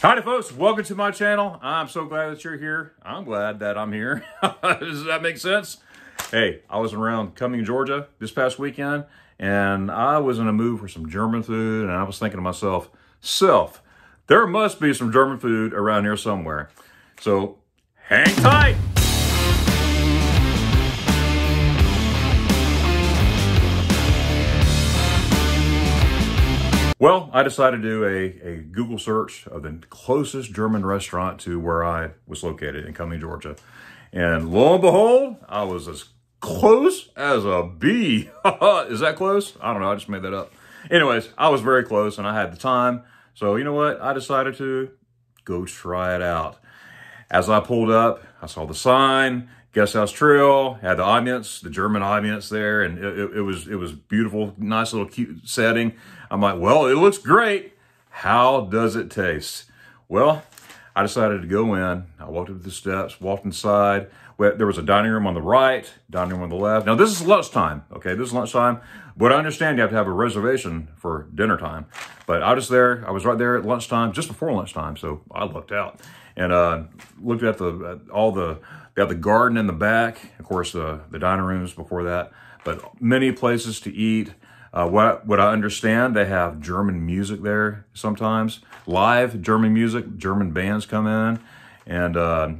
Howdy folks, welcome to my channel. I'm so glad that you're here. I'm glad that I'm here. Does that make sense? Hey, I was around Cumming, Georgia this past weekend and I was in a mood for some German food and I was thinking to myself, self, there must be some German food around here somewhere. So hang tight. Well, I decided to do a, a Google search of the closest German restaurant to where I was located in Cumming, Georgia. And lo and behold, I was as close as a bee. Is that close? I don't know. I just made that up. Anyways, I was very close and I had the time. So you know what? I decided to go try it out. As I pulled up, I saw the sign, Gasthaus Triol, had the audience, the German audience there, and it, it, it was it was beautiful, nice little cute setting. I'm like, well, it looks great. How does it taste? Well, I decided to go in. I walked up the steps, walked inside. There was a dining room on the right, dining room on the left. Now, this is lunchtime, okay? This is lunchtime. But I understand you have to have a reservation for dinner time. But I was there. I was right there at lunchtime, just before lunchtime. So I looked out and uh, looked at the at all the, got the garden in the back. Of course, the, the dining rooms before that. But many places to eat. Uh, what what I understand, they have German music there sometimes, live German music. German bands come in, and uh,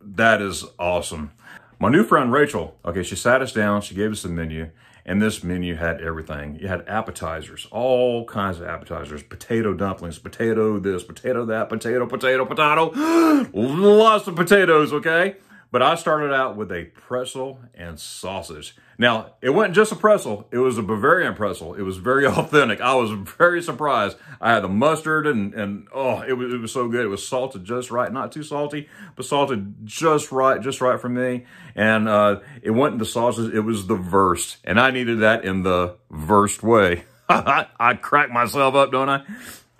that is awesome. My new friend Rachel, okay, she sat us down. She gave us the menu, and this menu had everything. It had appetizers, all kinds of appetizers, potato dumplings, potato this, potato that, potato, potato, potato, lots of potatoes. Okay. But I started out with a pretzel and sausage. Now, it wasn't just a pretzel. It was a Bavarian pretzel. It was very authentic. I was very surprised. I had the mustard and, and oh, it was, it was so good. It was salted just right. Not too salty, but salted just right, just right for me. And uh, it wasn't the sausage. It was the Wurst. And I needed that in the Wurst way. I crack myself up, don't I?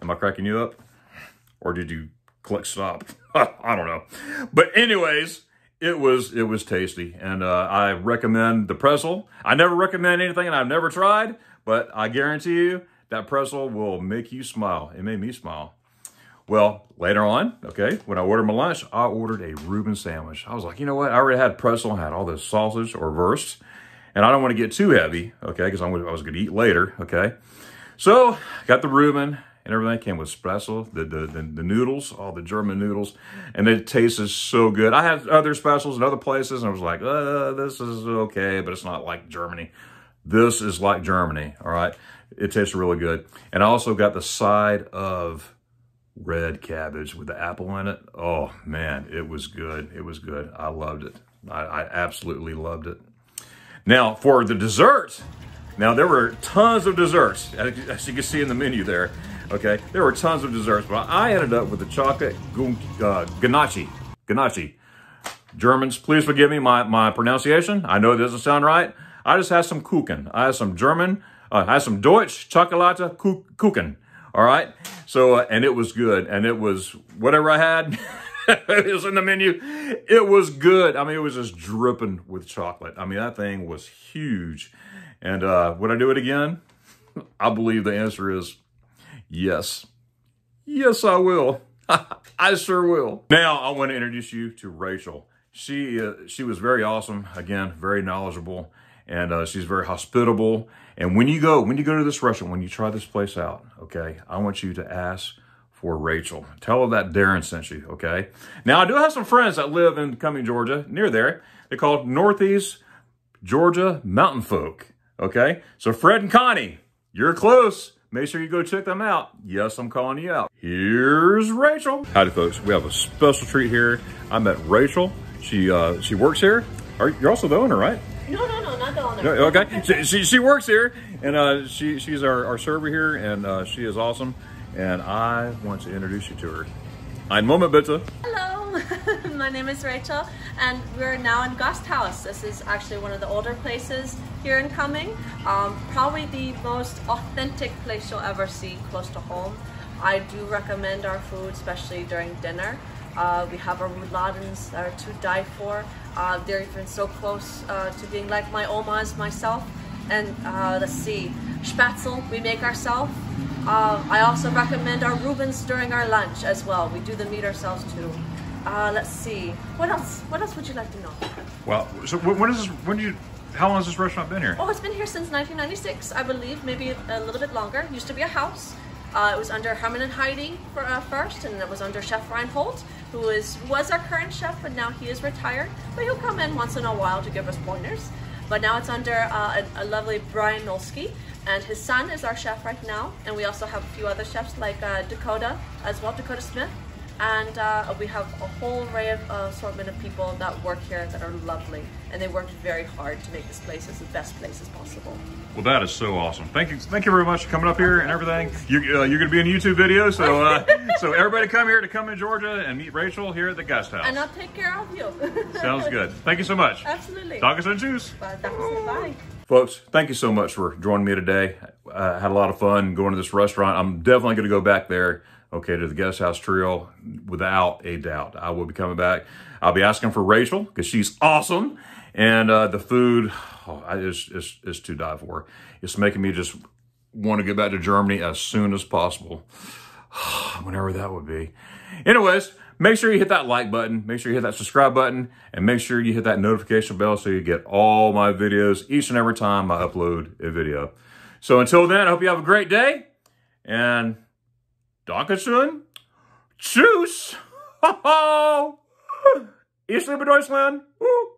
Am I cracking you up? Or did you click stop? I don't know. But anyways, it was it was tasty, and uh, I recommend the pretzel. I never recommend anything, and I've never tried, but I guarantee you that pretzel will make you smile. It made me smile. Well, later on, okay, when I ordered my lunch, I ordered a Reuben sandwich. I was like, you know what? I already had pretzel, had all this sausage or Wurst, and I don't want to get too heavy, okay, because I was going to eat later, okay. So, got the Reuben, and everything came with special, the, the, the, the, noodles, all the German noodles, and it tasted so good. I had other specials in other places, and I was like, uh, this is okay, but it's not like Germany. This is like Germany, all right? It tastes really good. And I also got the side of red cabbage with the apple in it. Oh, man, it was good. It was good. I loved it. I, I absolutely loved it. Now, for the dessert, now there were tons of desserts, as you can see in the menu there. Okay, there were tons of desserts, but I ended up with the chocolate uh, ganache. Ganache. Germans, please forgive me my, my pronunciation. I know it doesn't sound right. I just had some Kuchen. I had some German, uh, I had some Deutsch Chocolate Kuchen. All right. So, uh, and it was good. And it was whatever I had. it was in the menu. It was good. I mean, it was just dripping with chocolate. I mean, that thing was huge. And uh, would I do it again? I believe the answer is Yes. Yes, I will. I sure will. Now, I want to introduce you to Rachel. She uh, she was very awesome. Again, very knowledgeable, and uh, she's very hospitable. And when you go when you go to this restaurant, when you try this place out, okay, I want you to ask for Rachel. Tell her that Darion sent you, okay? Now, I do have some friends that live in Cumming, Georgia, near there. They're called Northeast Georgia Mountain Folk, okay? So Fred and Connie, you're close. Make sure you go check them out. Yes, I'm calling you out. Here's Rachel. Howdy, folks. We have a special treat here. I met Rachel. She uh, she works here. Are, you're also the owner, right? No, no, no, not the owner. Okay, she, she, she, works here, and uh, she she's our, our server here, and uh, she is awesome. And I want to introduce you to her. Ein Moment bitte. Hello, my name is Rachel, and we're now in Gasthaus. This is actually one of the older places here in Cumming. Um, probably the most authentic place you'll ever see close to home. I do recommend our food, especially during dinner. Uh, we have our rouladen that are to die for. Uh, they're even so close uh, to being like my omas myself. And uh, let's see, spätzle we make ourselves. Uh, I also recommend our Reubens during our lunch as well. We do the meat ourselves too. Uh, let's see. What else? What else would you like to know? Well, so when is this? When did you? How long has this restaurant been here? Oh, it's been here since 1996, I believe, maybe a little bit longer. It used to be a house. Uh, it was under Herman and Heidi for, uh, first, and it was under Chef Reinhold, who is was our current chef, but now he is retired. But he'll come in once in a while to give us pointers. But now it's under uh, a, a, lovely Brian Nolsky, and his son is our chef right now. And we also have a few other chefs like uh, Dakota as well, Dakota Smith, and uh, we have a whole array of uh, assortment of people that work here that are lovely and they worked very hard to make this place as the best place as possible. Well that is so awesome. Thank you thank you very much for coming up here and everything. You, uh, you're gonna be in a youtube video so uh, so everybody come here to Cumming georgia and meet rachel here at the guest house. And i'll take care of you. Sounds good. Thank you so much. Absolutely. Danke schön, tschüss bye. Folks thank you so much for joining me today. I had a lot of fun going to this restaurant. I'm definitely going to go back there okay, to the Gasthaus Triol without a doubt. I will be coming back. I'll be asking for Rachel because she's awesome. And uh, the food oh, is, is, is to die for. It's making me just want to get back to Germany as soon as possible. Whenever that would be. Anyways, make sure you hit that like button. Make sure you hit that subscribe button. And make sure you hit that notification bell so you get all my videos each and every time I upload a video. So until then, I hope you have a great day. And Dankeschön. Tschüss. Ich liebe Deutschland. Uh.